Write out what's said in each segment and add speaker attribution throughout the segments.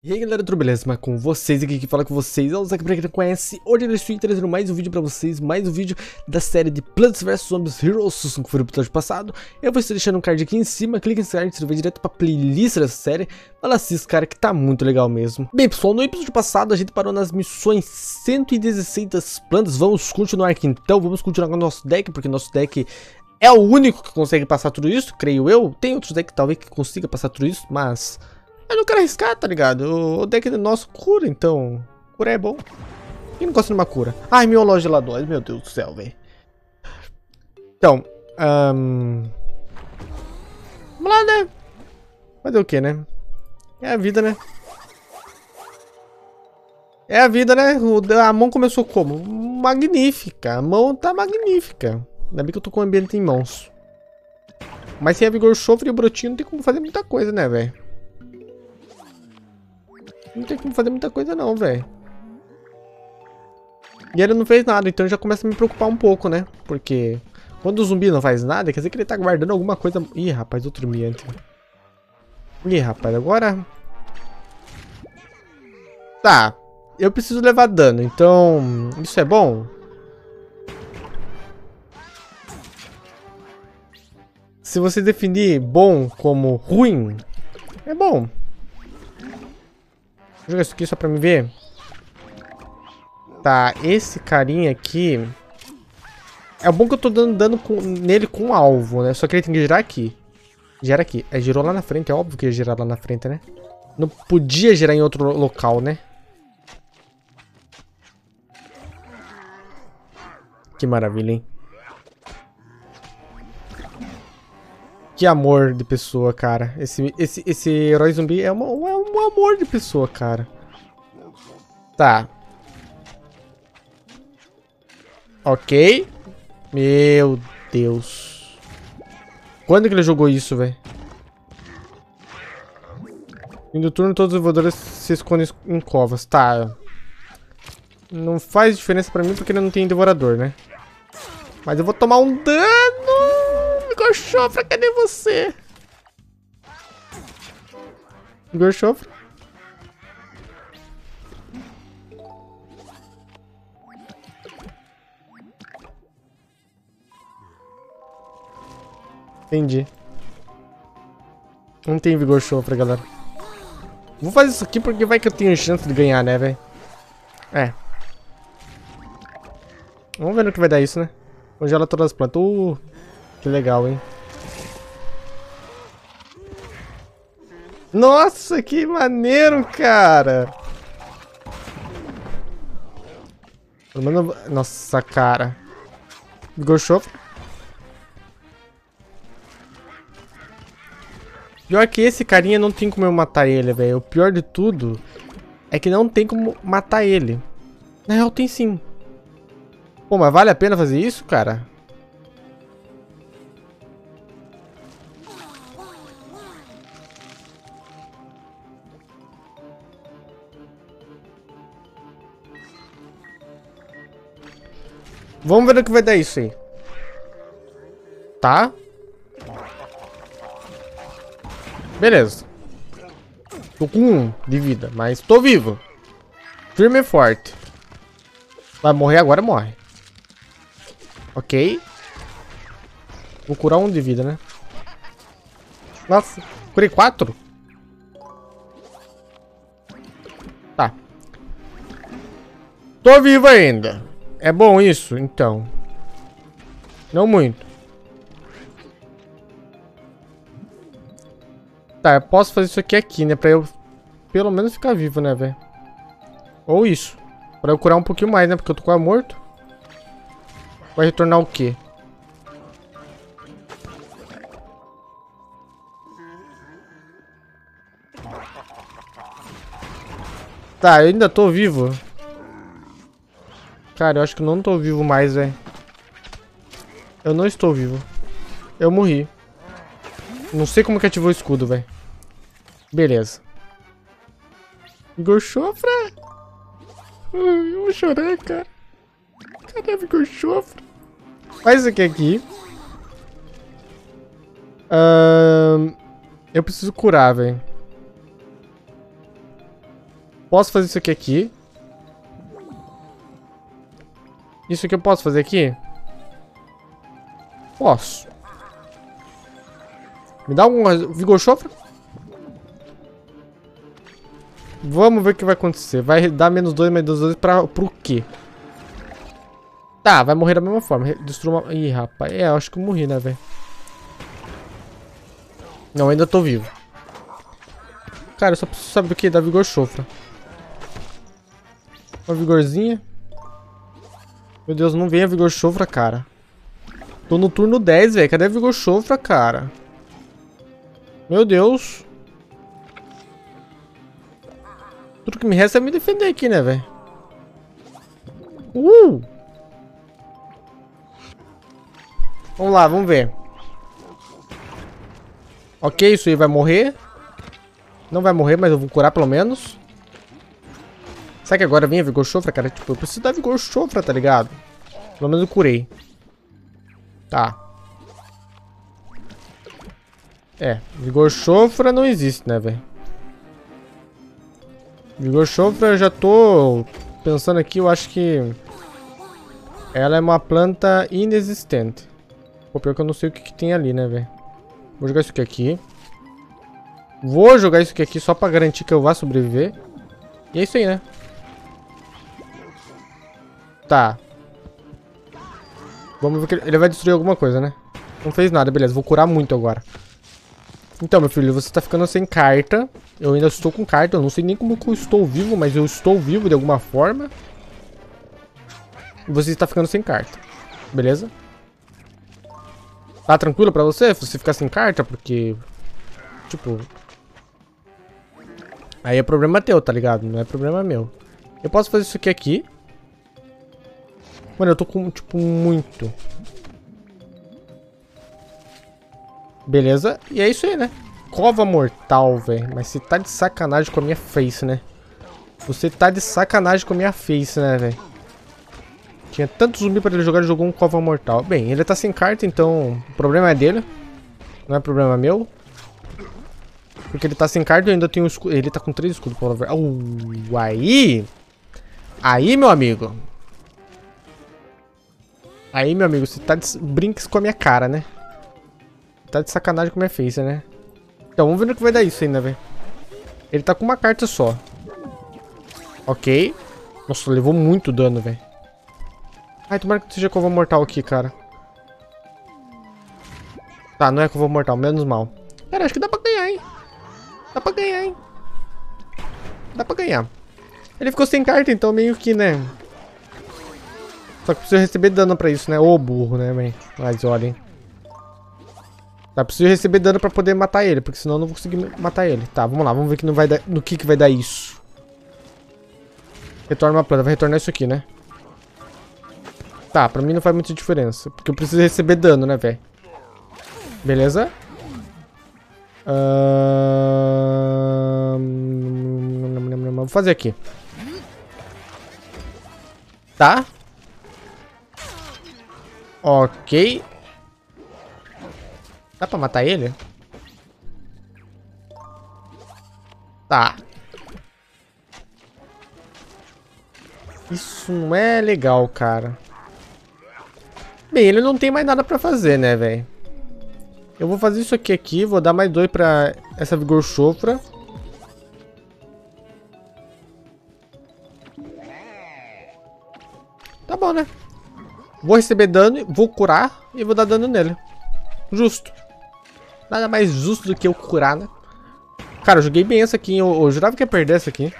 Speaker 1: E aí galera, tudo beleza? Mas com vocês aqui que fala com vocês, é o Zack pra quem não conhece, hoje eu estou trazendo mais um vídeo pra vocês, mais um vídeo da série de Plants vs. Zombies Heroes, que foi o episódio passado, eu vou estar deixando um card aqui em cima, clica nesse card, você vai direto pra playlist dessa série, fala assista cara que tá muito legal mesmo. Bem pessoal, no episódio passado a gente parou nas missões 116 das plantas, vamos continuar aqui então, vamos continuar com o nosso deck, porque nosso deck é o único que consegue passar tudo isso, creio eu, tem outros decks talvez que consiga passar tudo isso, mas... Eu não quero arriscar, tá ligado? O deck nosso cura, então. Cura é bom. Quem não gosta de uma cura? Ai, miológio gelador. Meu Deus do céu, velho. Então, um... Vamos lá, né? Fazer o que, né? É a vida, né? É a vida, né? A mão começou como? Magnífica. A mão tá magnífica. Ainda bem que eu tô com o ambiente em mãos. Mas sem a vigor chofre e o brotinho não tem como fazer muita coisa, né, velho? Não tem como fazer muita coisa não, velho. E ele não fez nada, então já começa a me preocupar um pouco, né? Porque quando o zumbi não faz nada, quer dizer que ele tá guardando alguma coisa... Ih, rapaz, outro miante. Ih, rapaz, agora... Tá, eu preciso levar dano, então... Isso é bom? Se você definir bom como ruim, é bom. Jogar isso aqui só pra me ver. Tá, esse carinha aqui... É bom que eu tô dando dano com, nele com alvo, né? Só que ele tem que girar aqui. Gera aqui. É, girou lá na frente, é óbvio que ia girar lá na frente, né? Não podia girar em outro local, né? Que maravilha, hein? Que amor de pessoa, cara. Esse, esse, esse herói zumbi é, uma, é um amor de pessoa, cara. Tá. Ok. Meu Deus. Quando que ele jogou isso, velho? Fim do turno, todos os voadores se escondem em covas. Tá. Não faz diferença pra mim porque ele não tem devorador, né? Mas eu vou tomar um dano! Gorchofra, cadê você? Gorchofra? Entendi. Não tem vigor chofra, galera. Vou fazer isso aqui porque vai que eu tenho chance de ganhar, né, velho? É. Vamos ver no que vai dar isso, né? Congela todas as plantas. Uh, que legal, hein? Nossa, que maneiro, cara! Nossa, cara. Chofre. Pior que esse carinha não tem como eu matar ele, velho. O pior de tudo é que não tem como matar ele. Na real, tem sim. Pô, mas vale a pena fazer isso, cara? Vamos ver o que vai dar isso aí. Tá? Beleza. Tô com um de vida, mas tô vivo. Firme e forte. Vai morrer agora, morre. Ok. Vou curar um de vida, né? Nossa, curei quatro? Tá. Tô vivo ainda. É bom isso? Então. Não muito. Tá, eu posso fazer isso aqui aqui, né? Pra eu pelo menos ficar vivo, né, velho? Ou isso. Pra eu curar um pouquinho mais, né? Porque eu tô quase morto. Vai retornar o quê? Tá, eu ainda tô vivo. Cara, eu acho que eu não tô vivo mais, velho. Eu não estou vivo. Eu morri. Não sei como que ativou o escudo, velho. Beleza. Igor Chofra? eu vou chorar, cara. Caramba, Igor Chofra. Faz isso aqui aqui. Eu preciso curar, velho. Posso fazer isso aqui aqui. Isso aqui eu posso fazer aqui? Posso. Me dá algum vigor chofre? Vamos ver o que vai acontecer. Vai dar menos 2, menos 2 pra, pro quê? Tá, vai morrer da mesma forma. Destrua uma... Ih, rapaz. É, acho que eu morri, né, velho? Não, ainda tô vivo. Cara, eu só preciso saber o que? Da vigor chofra. Uma vigorzinha. Meu Deus, não vem a vigor chofra, cara. Tô no turno 10, velho. Cadê a vigor chofra, cara? Meu Deus. Tudo que me resta é me defender aqui, né, velho? Uh! Vamos lá, vamos ver. Ok, isso aí vai morrer. Não vai morrer, mas eu vou curar pelo menos. Será que agora vem a vigor chofra, cara? Tipo, eu preciso da vigor chofra, tá ligado? Pelo menos eu curei. Tá. É, vigor chofra não existe, né, velho? Vigor chofra, eu já tô pensando aqui, eu acho que... Ela é uma planta inexistente. Pô, pior que eu não sei o que, que tem ali, né, velho? Vou jogar isso aqui aqui. Vou jogar isso aqui aqui só pra garantir que eu vá sobreviver. E é isso aí, né? Tá. Vamos ver que ele vai destruir alguma coisa, né? Não fez nada, beleza. Vou curar muito agora. Então, meu filho, você tá ficando sem carta. Eu ainda estou com carta. Eu não sei nem como que eu estou vivo, mas eu estou vivo de alguma forma. E você está ficando sem carta. Beleza? Tá tranquilo pra você? Você ficar sem carta? Porque... Tipo... Aí é problema teu, tá ligado? Não é problema meu. Eu posso fazer isso aqui aqui. Mano, eu tô com, tipo, muito. Beleza. E é isso aí, né? Cova mortal, velho. Mas você tá de sacanagem com a minha face, né? Você tá de sacanagem com a minha face, né, velho? Tinha tanto zumbi pra ele jogar, ele jogou um cova mortal. Bem, ele tá sem carta, então o problema é dele. Não é problema meu. Porque ele tá sem carta e ainda tenho escudo. Ele tá com três escudos. Uh, aí... Aí, meu amigo. Aí, meu amigo, você tá de brinques com a minha cara, né? Tá de sacanagem com a minha face, né? Então, vamos ver no que vai dar isso ainda, velho. Ele tá com uma carta só. Ok. Nossa, levou muito dano, velho. Ai, tomara que seja cova mortal aqui, cara. Tá, não é cova mortal, menos mal. Cara, acho que dá pra ganhar, hein? Dá pra ganhar, hein? Dá pra ganhar. Ele ficou sem carta, então meio que, né? Só que preciso receber dano pra isso, né? Ô, burro, né, velho? Mas olhem. Tá, preciso receber dano pra poder matar ele, porque senão eu não vou conseguir matar ele. Tá, vamos lá, vamos ver que não vai dar, no que que vai dar isso. Retorna uma planta, vai retornar isso aqui, né? Tá, pra mim não faz muita diferença, porque eu preciso receber dano, né, velho? Beleza? Uh... Vou fazer aqui. Tá? Ok. Dá pra matar ele? Tá. Isso não é legal, cara. Bem, ele não tem mais nada pra fazer, né, velho? Eu vou fazer isso aqui aqui, vou dar mais dois pra essa vigor chofra. Tá bom, né? Vou receber dano, vou curar e vou dar dano nele. Justo. Nada mais justo do que eu curar, né? Cara, eu joguei bem essa aqui. Eu, eu jurava que ia perder essa aqui.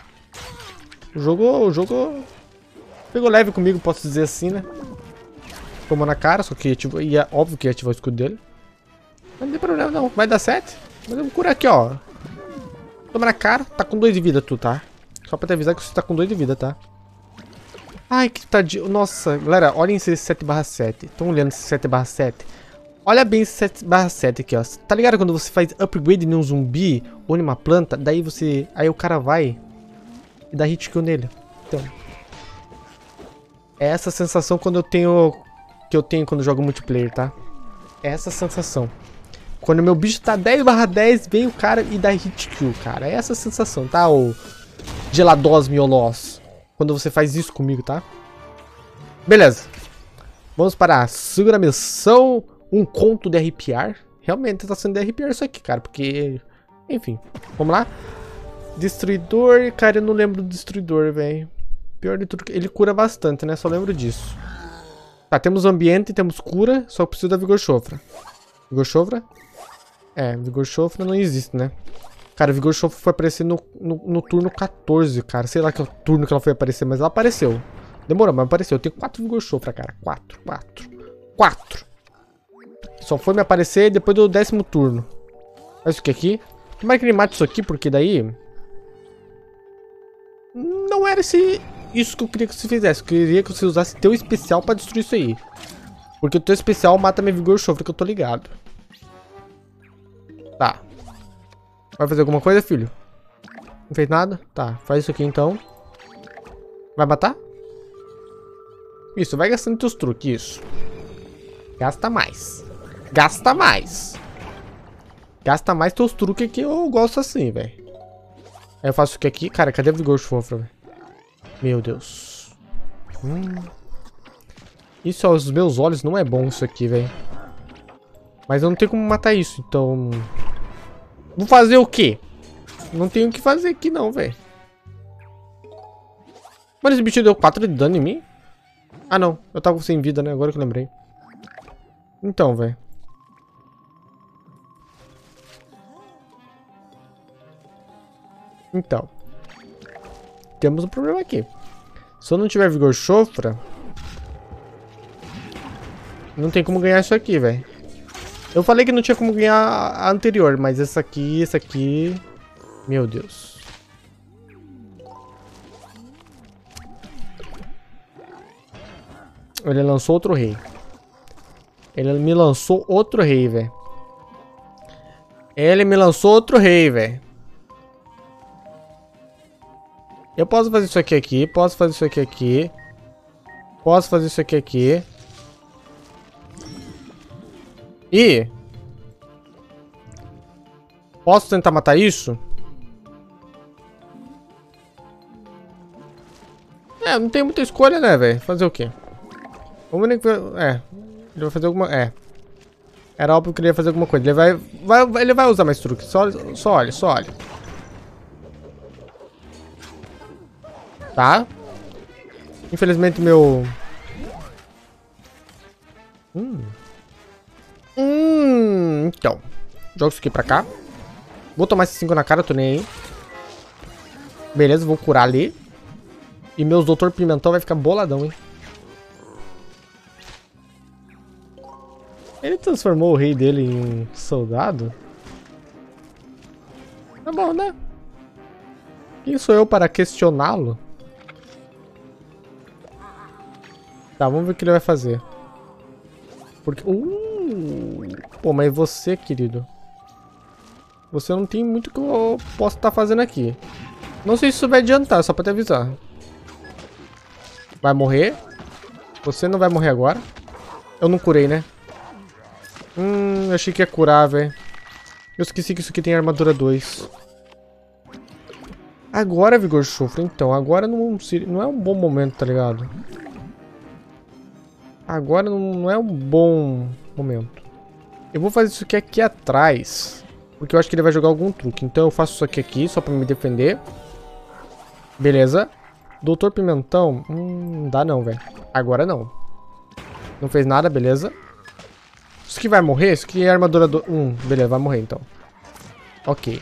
Speaker 1: O jogo, o jogo pegou leve comigo, posso dizer assim, né? Tomou na cara, só que ativou, ia, óbvio que ia ativar o escudo dele. Mas não tem problema não, vai dar 7. Mas eu vou curar aqui, ó. Toma na cara, tá com 2 de vida tu, tá? Só pra te avisar que você tá com 2 de vida, tá? Ai, que tadinho. Nossa, galera, olhem esse 7 barra 7. Estão olhando esse 7 barra 7? Olha bem esse 7 barra 7 aqui, ó. Tá ligado quando você faz upgrade em um zumbi ou em uma planta? Daí você... Aí o cara vai e dá hit kill nele. Então... É essa sensação quando eu tenho... Que eu tenho quando eu jogo multiplayer, tá? É essa sensação. Quando meu bicho tá 10 barra 10, vem o cara e dá hit kill, cara. É essa sensação, tá? O... Gelados miolós. Quando você faz isso comigo, tá? Beleza. Vamos para a segunda missão. Um conto de arrepiar. Realmente tá sendo de arrepiar isso aqui, cara. Porque... Enfim. Vamos lá. Destruidor. Cara, eu não lembro do destruidor, velho. Pior de tudo, ele cura bastante, né? Só lembro disso. Tá, temos ambiente, temos cura. Só preciso da vigor chofra. Vigor chofra? É, vigor chofra não existe, né? Cara, vigor chofra foi aparecer no, no, no, turno 14, cara. Sei lá que é o turno que ela foi aparecer, mas ela apareceu. Demorou, mas apareceu. Eu tenho 4 vigor chofra, cara. 4, 4, 4. Só foi me aparecer depois do décimo turno. Olha isso aqui aqui. Tomara que ele mate isso aqui, porque daí... Não era esse, isso que eu queria que você fizesse. Eu queria que você usasse teu especial pra destruir isso aí. Porque o teu especial mata minha vigor chofre, que eu tô ligado. Tá. Vai fazer alguma coisa, filho? Não fez nada? Tá, faz isso aqui então. Vai matar? Isso, vai gastando teus truques, isso. Gasta mais. Gasta mais. Gasta mais teus truques que eu gosto assim, velho. Aí eu faço o que aqui? Cara, cadê o vigor chofre, velho? Meu Deus. Hum. Isso aos meus olhos não é bom isso aqui, velho. Mas eu não tenho como matar isso, então... Vou fazer o quê? Não tenho o que fazer aqui não, velho. Mas esse bicho deu 4 de dano em mim? Ah, não. Eu tava sem vida, né? Agora que eu lembrei. Então, velho. Então. Temos um problema aqui. Se eu não tiver vigor chofra... Não tem como ganhar isso aqui, velho. Eu falei que não tinha como ganhar a anterior, mas essa aqui, essa aqui... Meu Deus. Ele lançou outro rei. Ele me lançou outro rei, velho. Ele me lançou outro rei, velho. Eu posso fazer isso aqui aqui, posso fazer isso aqui aqui. Posso fazer isso aqui aqui. E... Posso tentar matar isso? É, não tem muita escolha, né, velho? Fazer o quê? Vamos nem... É. Ele vai fazer alguma... É. Era óbvio que ele ia fazer alguma coisa. Ele vai... vai ele vai usar mais truques. Só, só olha, só olha. Tá? Infelizmente meu... Hum. Hum, então. Jogo isso aqui pra cá. Vou tomar esse 5 na cara, tô nem aí. Beleza, vou curar ali. E meus Doutor Pimentão vai ficar boladão, hein. Ele transformou o rei dele em soldado? Tá bom, né? Quem sou eu para questioná-lo? Tá, vamos ver o que ele vai fazer. Porque... Uh, pô, mas você, querido... Você não tem muito que eu possa estar tá fazendo aqui. Não sei se isso vai adiantar, só pra te avisar. Vai morrer. Você não vai morrer agora. Eu não curei, né? Hum, achei que ia curar, velho. Eu esqueci que isso aqui tem armadura 2. Agora, Vigor Chofre, então. Agora não, não é um bom momento, tá ligado? Agora não é um bom momento. Eu vou fazer isso aqui, aqui atrás. Porque eu acho que ele vai jogar algum truque. Então eu faço isso aqui aqui, só pra me defender. Beleza. Doutor Pimentão. Hum, dá não, velho. Agora não. Não fez nada, beleza. Isso aqui vai morrer? Isso aqui é armadura do... Hum, beleza, vai morrer então. Ok.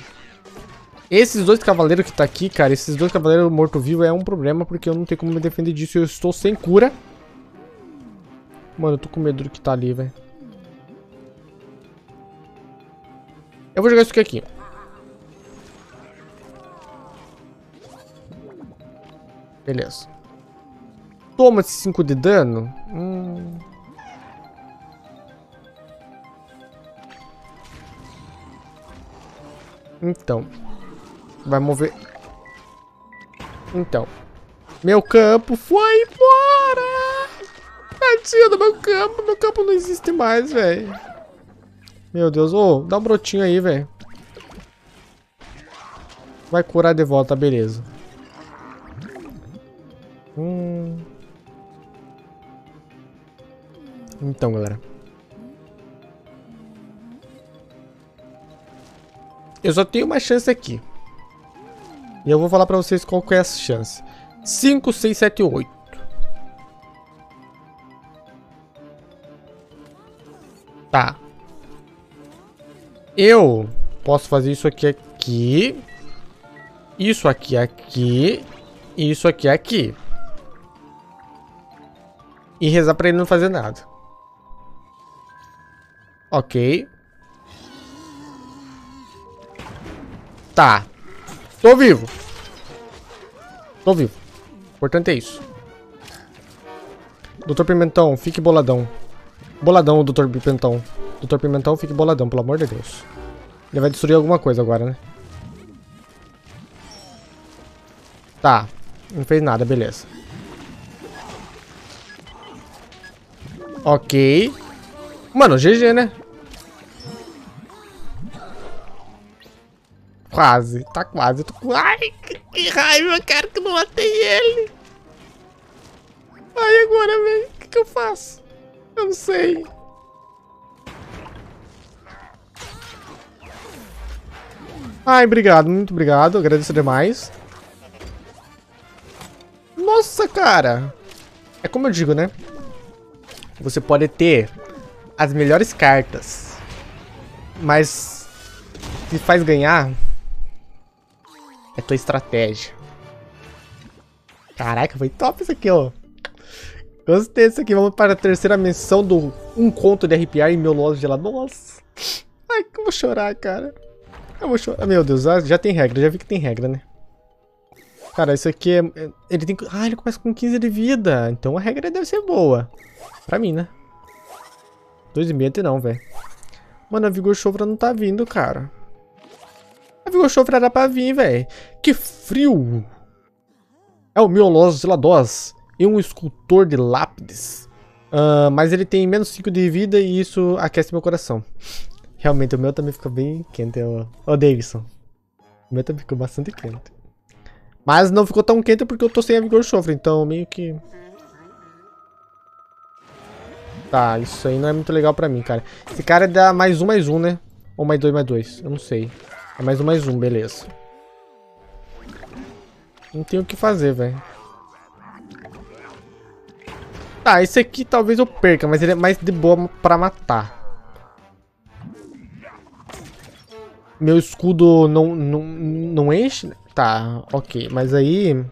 Speaker 1: Esses dois cavaleiros que tá aqui, cara, esses dois cavaleiros morto-vivo é um problema, porque eu não tenho como me defender disso. Eu estou sem cura. Mano, eu tô com medo do que tá ali, velho. Eu vou jogar isso aqui. Beleza. Toma esse 5 de dano. Hum. Então. Vai mover. Então. Meu campo foi embora! Tadinho do meu campo. Meu campo não existe mais, velho. Meu Deus. Ô, oh, dá um brotinho aí, velho. Vai curar de volta, beleza. Hum. Então, galera. Eu só tenho uma chance aqui. E eu vou falar pra vocês qual que é essa chance. 5, 6, 7, 8. Tá. Eu posso fazer isso aqui aqui. Isso aqui aqui. E isso aqui aqui. E rezar pra ele não fazer nada. Ok. Tá. Tô vivo. Tô vivo. Importante é isso. Doutor Pimentão, fique boladão. Boladão, Doutor Pimentão. Doutor Pimentão, fique boladão, pelo amor de Deus. Ele vai destruir alguma coisa agora, né? Tá. Não fez nada, beleza. Ok. Mano, GG, né? Quase, tá quase. Tô... Ai, que raiva, cara, que eu não matei ele. Ai, agora, velho, o que, que eu faço? Eu não sei. Ai, obrigado, muito obrigado, agradeço demais. Nossa, cara. É como eu digo, né? Você pode ter as melhores cartas, mas se faz ganhar é tua estratégia. Caraca, foi top isso aqui, ó. Gostei disso aqui. Vamos para a terceira menção do Um Conto de Arrepiar em meu loja de lá. Nossa. Ai, que eu vou chorar, cara. Eu vou chorar. Meu Deus, ah, já tem regra. Já vi que tem regra, né? Cara, isso aqui é... Ele tem... Ah, ele começa com 15 de vida. Então a regra deve ser boa. Pra mim, né? 2,5 não, velho. Mano, a Vigor Chofra não tá vindo, cara. A Vigor Chofra era pra vir, velho. Que frio! É o Miolos Zeladós e um escultor de lápides. Uh, mas ele tem menos 5 de vida e isso aquece meu coração. Realmente, o meu também fica bem quente, ô, ô Davidson. O meu também ficou bastante quente. Mas não ficou tão quente porque eu tô sem a Vigor Chofre, então meio que... Tá, isso aí não é muito legal pra mim, cara. Esse cara dá mais um, mais um, né? Ou mais dois, mais dois. Eu não sei. É mais um, mais um, beleza. Não tem o que fazer, velho. Tá, esse aqui talvez eu perca, mas ele é mais de boa pra matar. Meu escudo não, não, não enche? Tá, ok. Mas aí...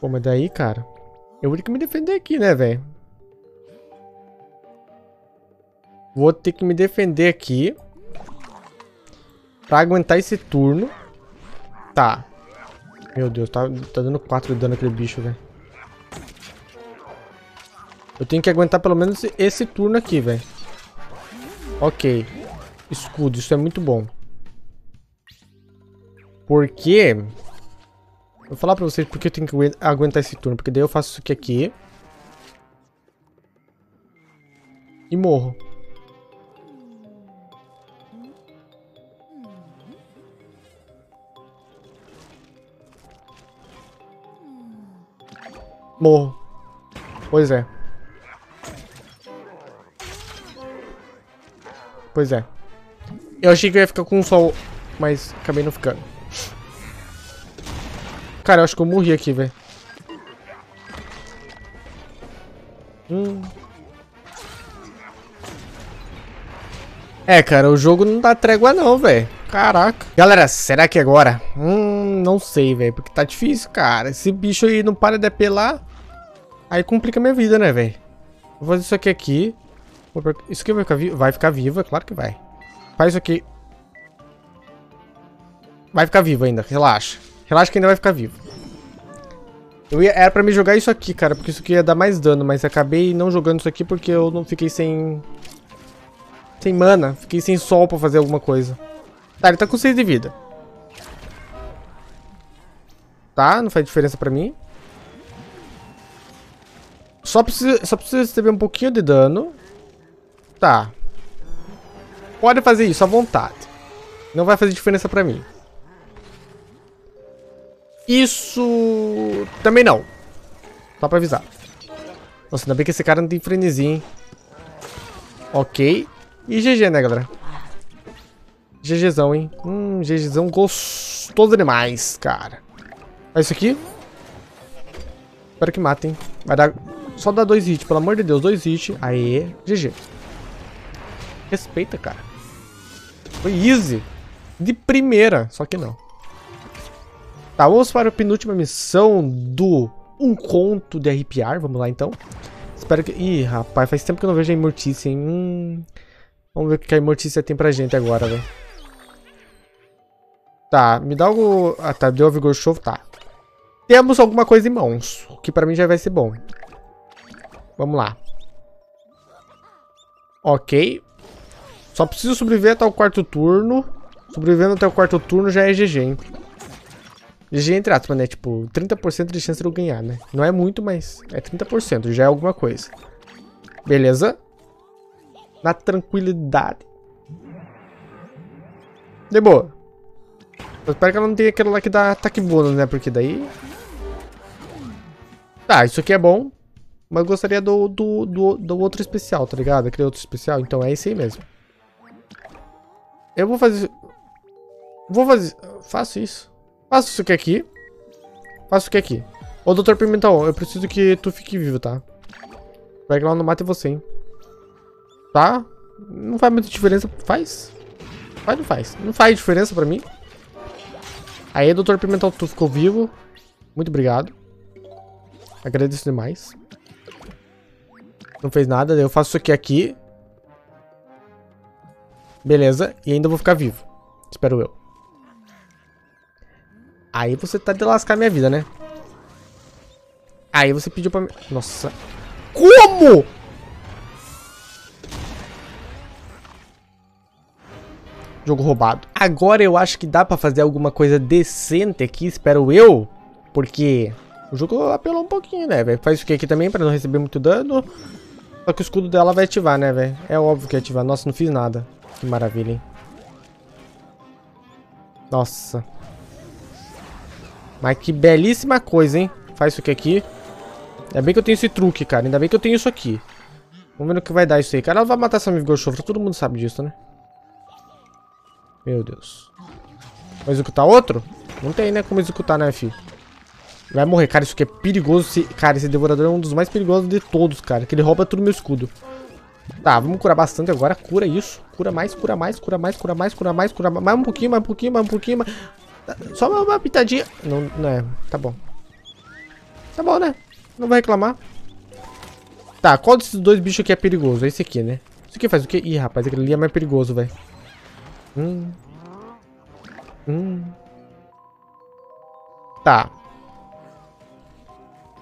Speaker 1: Pô, mas daí, cara... Eu vou ter que me defender aqui, né, velho? Vou ter que me defender aqui. Pra aguentar esse turno. Tá. Meu Deus, tá, tá dando 4 de dano aquele bicho, velho. Eu tenho que aguentar pelo menos esse turno aqui, velho. Ok. Escudo, isso é muito bom. Porque... Vou falar pra vocês porque eu tenho que aguentar esse turno. Porque daí eu faço isso aqui aqui. E morro. Morro. Pois é. Pois é. Eu achei que eu ia ficar com um sol, mas acabei não ficando. Cara, eu acho que eu morri aqui, velho. Hum. É, cara, o jogo não dá trégua não, velho. Caraca. Galera, será que agora? Hum, não sei, velho. Porque tá difícil, cara. Esse bicho aí não para de apelar. Aí complica minha vida, né, velho? Vou fazer isso aqui aqui. Isso aqui vai ficar, vivo? vai ficar vivo, é claro que vai. Faz isso aqui. Vai ficar vivo ainda, relaxa. Relaxa que ainda vai ficar vivo. Eu ia, era pra me jogar isso aqui, cara, porque isso aqui ia dar mais dano, mas acabei não jogando isso aqui porque eu não fiquei sem... Sem mana, fiquei sem sol pra fazer alguma coisa. Tá, ele tá com 6 de vida. Tá, não faz diferença pra mim. Só precisa, só precisa receber um pouquinho de dano. Tá. Pode fazer isso à vontade. Não vai fazer diferença pra mim. Isso também não. Só pra avisar. Nossa, ainda bem que esse cara não tem frenesi, hein? Ok. E GG, né, galera? GGzão, hein? Hum, GGzão gostoso demais, cara. Olha isso aqui. Espero que matem. Vai dar... Só dá dois hits, pelo amor de Deus. Dois hits. Aê. GG. Respeita, cara. Foi easy. De primeira. Só que não. Tá, vamos para a penúltima missão do Um Conto de Arrepiar. Vamos lá, então. Espero que... Ih, rapaz, faz tempo que eu não vejo a Imortícia, hein? Hum... Vamos ver o que a Imortícia tem pra gente agora, velho. Tá, me dá algo... Ah, tá, deu a Vigor Show, tá. Temos alguma coisa em mãos, o que pra mim já vai ser bom. Vamos lá. Ok. Só preciso sobreviver até o quarto turno. Sobrevivendo até o quarto turno já é GG, hein? GG entre aspas, né? Tipo, 30% de chance de eu ganhar, né? Não é muito, mas é 30%, já é alguma coisa. Beleza. Na tranquilidade. De boa. Eu espero que ela não tenha aquele lá que dá ataque bônus, né? Porque daí... Tá, isso aqui é bom. Mas gostaria do, do, do, do outro especial, tá ligado? Aquele outro especial. Então é esse aí mesmo. Eu vou fazer... Vou fazer... Faço isso. Faço isso aqui. Faço isso aqui. Ô, Dr. Pimentel, eu preciso que tu fique vivo, tá? Vai que ela não mate você, hein? Tá? Não faz muita diferença. Faz? Faz não faz? Não faz diferença pra mim. Aí, Dr. Pimentel, tu ficou vivo. Muito obrigado. Agradeço demais. Não fez nada, eu faço isso aqui aqui. Beleza, e ainda vou ficar vivo. Espero eu. Aí você tá de lascar minha vida, né? Aí você pediu pra mim... Nossa. Como? Jogo roubado. Agora eu acho que dá pra fazer alguma coisa decente aqui, espero eu. Porque o jogo apelou um pouquinho, né, velho? Faz o que aqui também pra não receber muito dano. Só que o escudo dela vai ativar, né, velho? É óbvio que ativar. Nossa, não fiz nada. Que maravilha, hein? Nossa. Mas que belíssima coisa, hein? Faz isso aqui aqui. Ainda bem que eu tenho esse truque, cara. Ainda bem que eu tenho isso aqui. Vamos ver no que vai dar isso aí. Cara, ela vai matar essa Vigor Chofra. Todo mundo sabe disso, né? Meu Deus. Vai executar outro? Não tem, né? Como executar, né, filho? Vai morrer. Cara, isso aqui é perigoso. Cara, esse devorador é um dos mais perigosos de todos, cara. Que ele rouba tudo meu escudo. Tá, vamos curar bastante agora. Cura isso. Cura mais, cura mais, cura mais, cura mais, cura mais, cura mais. Mais um pouquinho, mais um pouquinho, mais um pouquinho. Mais... Só uma, uma pitadinha. Não, não é. Tá bom. Tá bom, né? Não vai reclamar. Tá, qual desses dois bichos aqui é perigoso? É esse aqui, né? Isso aqui faz o quê? Ih, rapaz, aquele ali é mais perigoso, velho. Hum. Hum. Tá.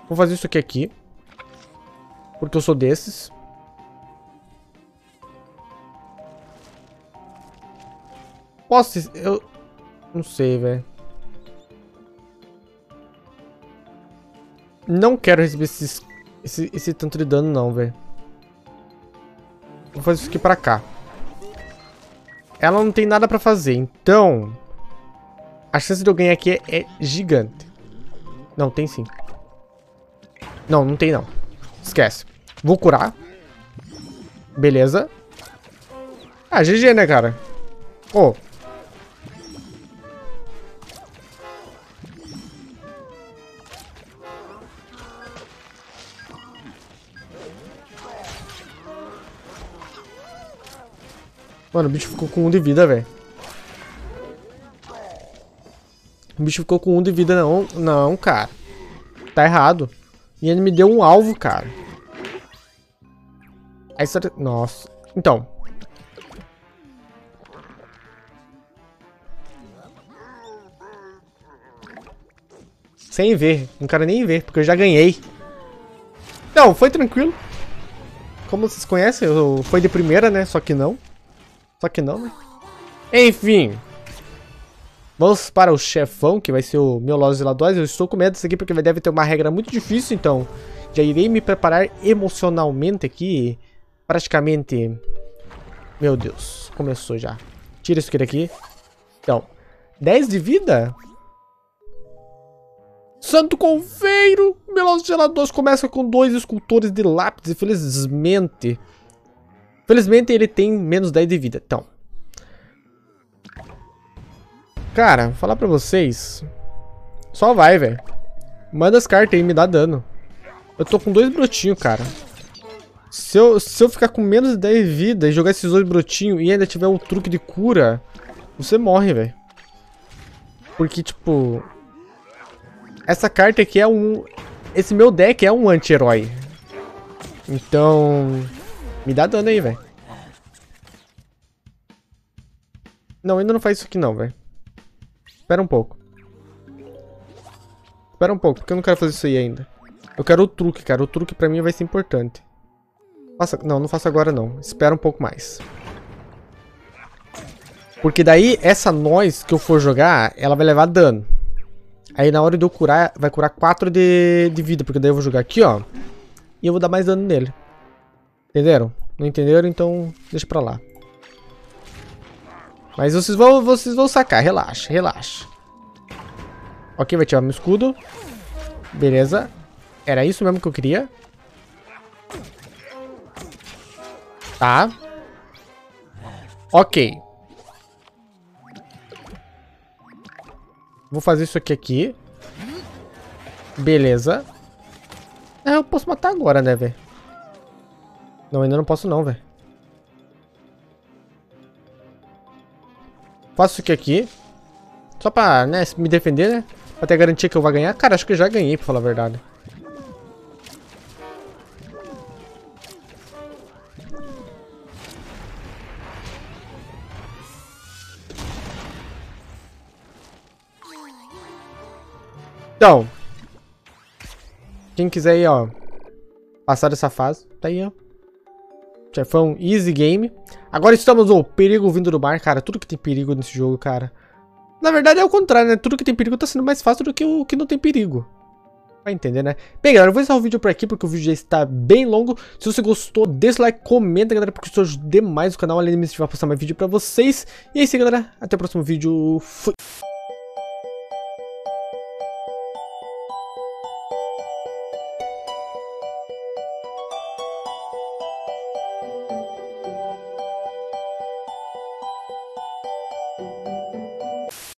Speaker 1: Vou fazer isso aqui aqui. Porque eu sou desses. Posso... Eu... Não sei, velho. Não quero receber esses, esse, esse tanto de dano, não, velho. Vou fazer isso aqui pra cá. Ela não tem nada pra fazer, então... A chance de eu ganhar aqui é, é gigante. Não, tem sim. Não, não tem não. Esquece. Vou curar. Beleza. Ah, GG, né, cara? Ô. Oh. Mano, o bicho ficou com um de vida, velho. O bicho ficou com um de vida, não. Não, cara. Tá errado. E ele me deu um alvo, cara. Nossa. Então. Sem ver. Não quero nem ver, porque eu já ganhei. Não, foi tranquilo. Como vocês conhecem, eu... foi de primeira, né? Só que não. Só que não, né? Enfim. Vamos para o chefão, que vai ser o Miolose Zeladores. Eu estou com medo disso aqui, porque deve ter uma regra muito difícil, então... Já irei me preparar emocionalmente aqui. Praticamente... Meu Deus, começou já. Tira isso aqui daqui. Então, 10 de vida? Santo Confeiro! Meloso Gelador começa com dois escultores de lápis, infelizmente. Felizmente ele tem menos 10 de vida, então. Cara, vou falar pra vocês. Só vai, velho. Manda as cartas aí, me dá dano. Eu tô com dois brotinhos, cara. Se eu, se eu ficar com menos de 10 vida e jogar esses dois brotinhos e ainda tiver um truque de cura, você morre, velho. Porque, tipo... Essa carta aqui é um... Esse meu deck é um anti-herói. Então... Me dá dano aí, velho. Não, ainda não faz isso aqui não, velho. Espera um pouco. Espera um pouco, porque eu não quero fazer isso aí ainda. Eu quero o truque, cara. O truque pra mim vai ser importante. Faça... Não, não faça agora não. Espera um pouco mais. Porque daí, essa nós que eu for jogar, ela vai levar dano. Aí na hora de eu curar, vai curar 4 de, de vida. Porque daí eu vou jogar aqui, ó. E eu vou dar mais dano nele. Entenderam? Não entenderam? Então deixa pra lá. Mas vocês vão, vocês vão sacar. Relaxa, relaxa. Ok, vai tirar meu escudo. Beleza. Era isso mesmo que eu queria. Tá. Ok. Vou fazer isso aqui aqui. Beleza. É, eu posso matar agora, né, velho? Não, ainda não posso não, velho. Faço isso aqui aqui. Só pra, né, me defender, né? Pra ter garantia que eu vou ganhar. Cara, acho que eu já ganhei, pra falar a verdade. Então. Quem quiser aí, ó. Passar dessa fase. Tá aí, ó. Chefão easy game. Agora estamos o perigo vindo do mar, cara. Tudo que tem perigo nesse jogo, cara. Na verdade é o contrário, né? Tudo que tem perigo tá sendo mais fácil do que o que não tem perigo. Vai entender, né? Bem, galera, eu vou encerrar o vídeo por aqui porque o vídeo já está bem longo. Se você gostou, deixa o like, comenta, galera, porque isso ajuda demais o canal. Além de me vai postar mais vídeo pra vocês. E é isso aí, galera. Até o próximo vídeo. Fui!